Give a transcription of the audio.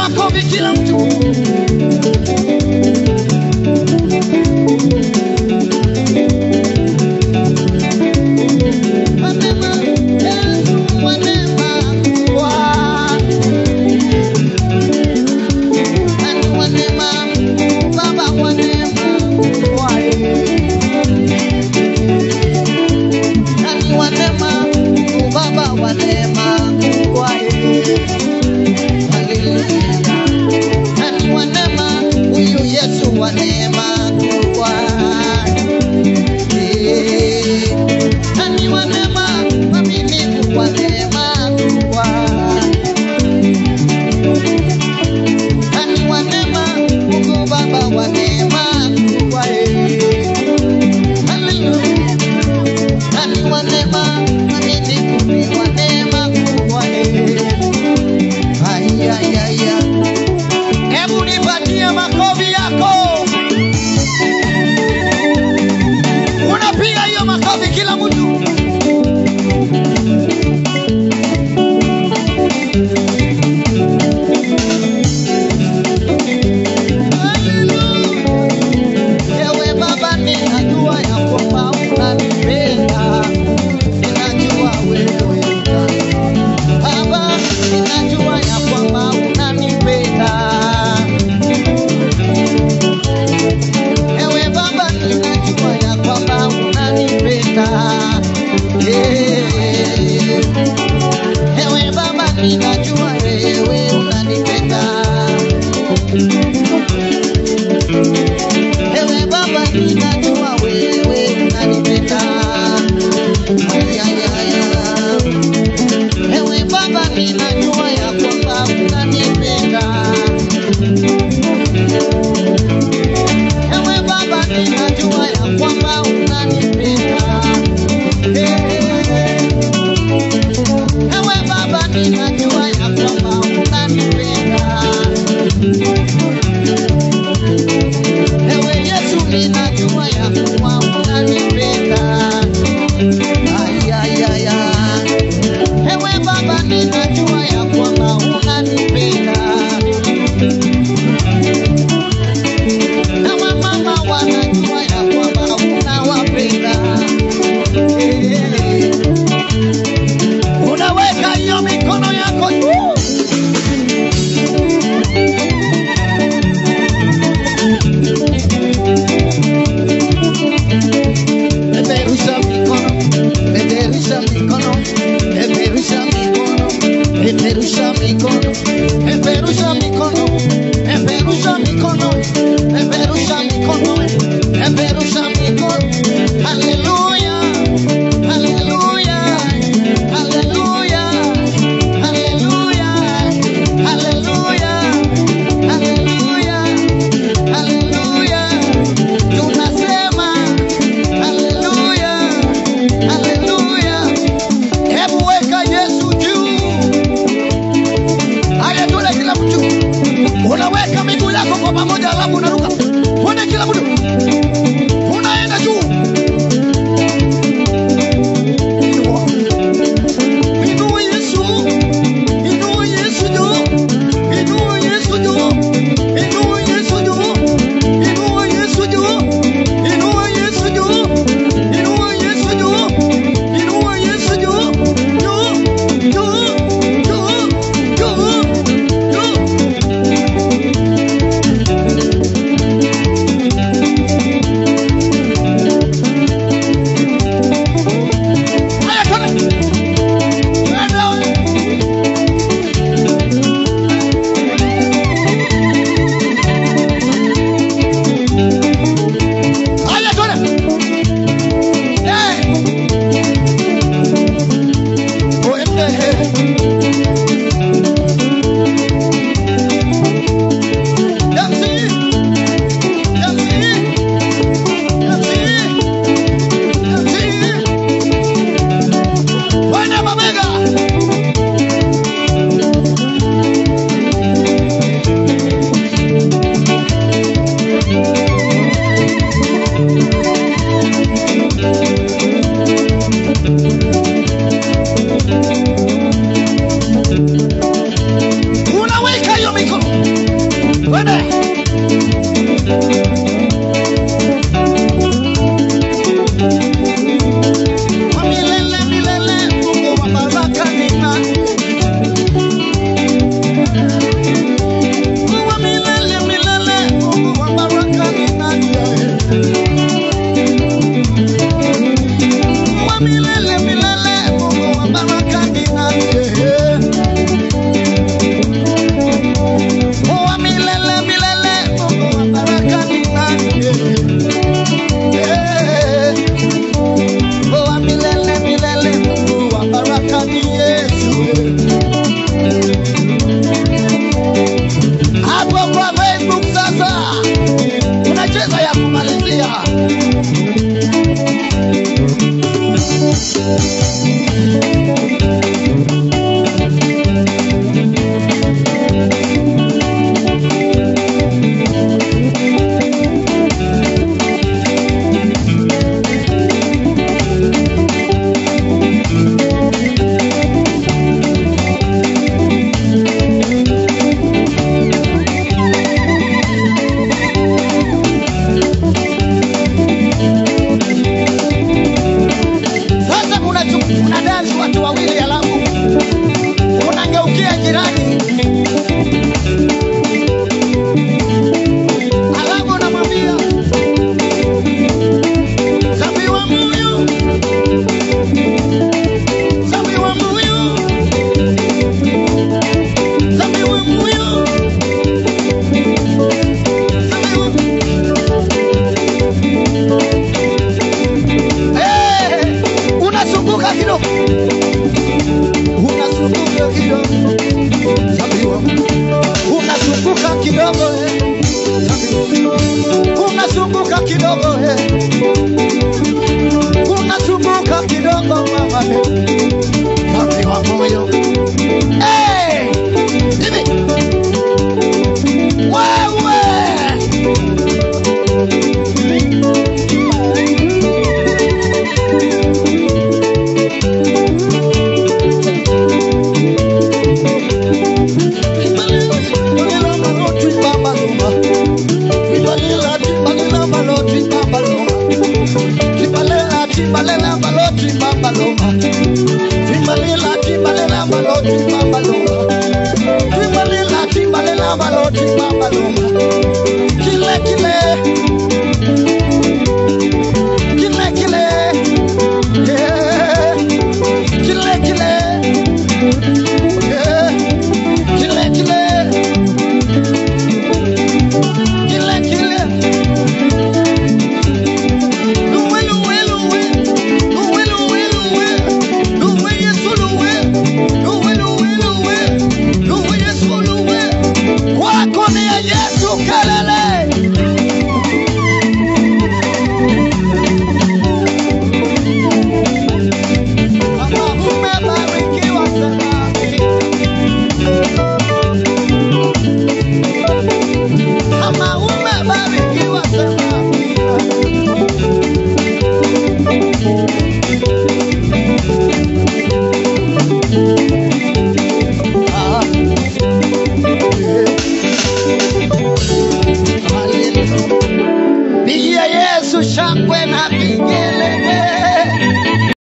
makofi kila mtu. Guanema. Thank you. a tua mão na Michael. Vede. Vamos! Watu wawili, alafu Kile kile